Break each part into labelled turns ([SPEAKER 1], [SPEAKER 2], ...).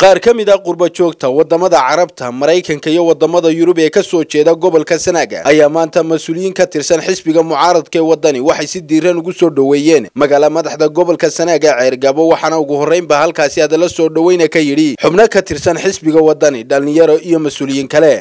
[SPEAKER 1] qaar ka mid ah qurba joogta wadamada carabta maraykanka iyo wadamada yurub ee kasoo jeeda gobolka sanaaga ayaa maanta mas-uuliyiin ka tirsan xisbiga mucaaradka ee wadani waxay si diiran ugu soo dhoweeyeen magaala madaxda gobolka sanaaga ceergabo waxaana ugu horreynba halkaasi hadalla soo dhoweyna ka yidhi xubno ka tirsan xisbiga wadani dhallinyaro iyo mas-uuliyiin kale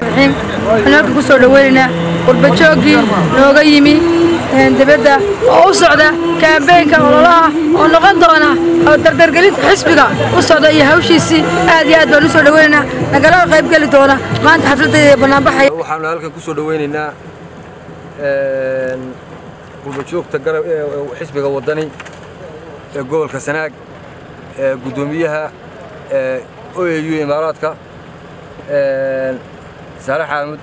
[SPEAKER 2] dibadda oo u socda kaambeynka ololaha oo noqon doona oo dardargelinta xisbiga u socda iyo hawshiisii aad iyo aad baan u soo dhaweynaynaa nagala qaybgeli doona. Maanta xafladayda bannaanbaxaya
[SPEAKER 3] waxaanu halkan ku soo dhaweynaynaa qurbajoogta garab xisbiga wadani ee gobolka sanaag ee guddoomiyaha o a u imaaraadka. Saare xaamud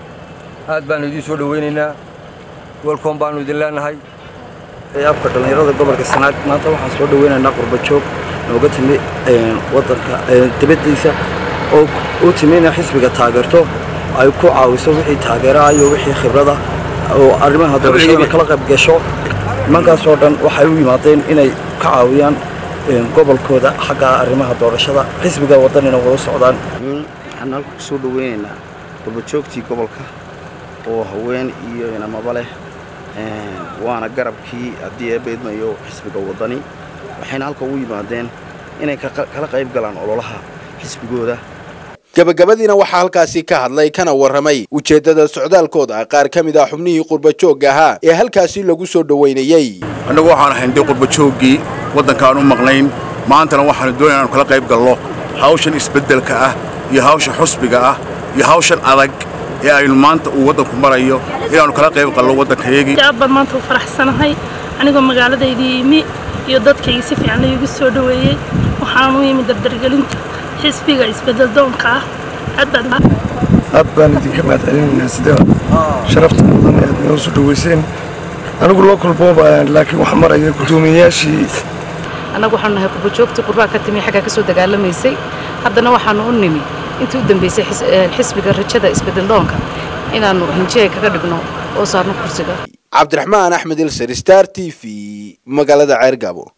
[SPEAKER 3] aad baanu idiin soo dhaweynaynaa welcom baanu idin leenahay.
[SPEAKER 4] Afka dhallinyarada gobolka sanaag maanta waxaan soo dhaweynaynaa qurbajoog nooga timi wadanka dibaddiisa oo u timi inay xisbiga taageerto. Ay ku caawiso wixii taageeraha iyo wixii khibrada oo arrimaha doorashadana kala qayb gasho. Nimankaasoo dhan waxay u yimaadeen inay ka caawiyaan gobolkooda xagga arrimaha doorashada xisbiga wadanina wada socdaan.
[SPEAKER 5] Waxaan halka ku soo dhaweynaynaa qurbajoogtii gobolka oo haween iyo inamaba leh waana garabkii haddii ee beedmayo xisbiga wadani waxayna halka ugu yimaadeen inay kala qayb galaan ololaha xisbigooda.
[SPEAKER 1] Gabagabadiina waxaa halkaasi ka hadlay kana warramay ujeeddada socdaalkooda. Qaar ka mid ah xubnihii qurbajoogga ahaa ee halkaasi lagu soo dhoweynayey
[SPEAKER 6] annagu waxaan ahayn dee qurbajooggii waddankaan u maqnayn maantana waxaanu doonaya inaanu kala qayb galno. Hawshan isbeddelka ah iyo hawsha xusbiga ah iyo hawshan adag ee aynu maanta uu waddanku marayo inaannu kala qayb qalno waddankayagii
[SPEAKER 7] aad baan maanta u faraxsanahay. Anigoo magaaladaydii yimi iyo dadkaygii si fiican iigu soo dhoweeyey. Waxaan u yimi dardargelinta xisbiga isbeddeldoonka ah.
[SPEAKER 8] Aad baan idinka mahadcelinaynaa sida sharafta mudan ee aad noo soo dhoweyseen. Anigu loo kulbooba laakiin wax maraya guddoomiyeyaashii
[SPEAKER 9] annagu waxaanu nahay qurbajoogtii qurbaa ka timi xaggaa ka soo dagaalamaysay haddana waxaanu u nimi intii u dambaysay xisbiga rajada isbeddeldoonka inaannu hinjihay kaga dhigno oo saarno kursiga.
[SPEAKER 1] Cabdiraxmaan axmed ilser star t v magaalada ceergabo